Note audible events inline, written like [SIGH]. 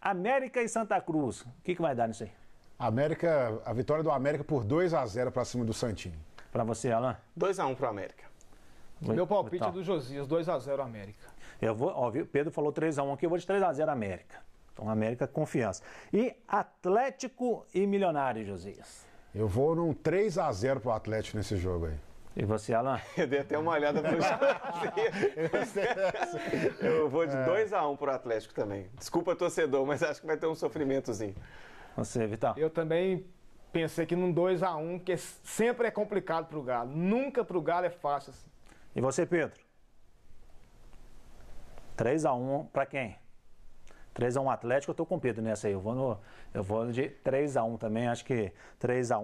América e Santa Cruz. O que, que vai dar nisso aí? América, a vitória do América por 2 a 0 para cima do Santinho. Para você, Alan? 2x1 pro América. Meu palpite Então, é do Josias, 2x0 América. Eu vou, ó, viu? Pedro falou 3x1 aqui, eu vou de 3x0 América. Então, América, confiança. E Atlético e Milionário, Josias. Eu vou num 3 a 0 pro Atlético nesse jogo aí. E você, Alan? [LAUGHS] Eu dei até uma olhada no [LAUGHS] Eu vou de 2x1 pro Atlético também. Desculpa, torcedor, mas acho que vai ter um sofrimentozinho. Você, Vital? Eu também pensei que num 2x1, que sempre é complicado pro Galo. Nunca pro Galo é fácil assim. E você, Pedro? 3x1 para quem? 3x1 Atlético, eu tô com o Pedro nessa aí. Eu vou, no, eu vou de 3x1 também, acho que 3x1.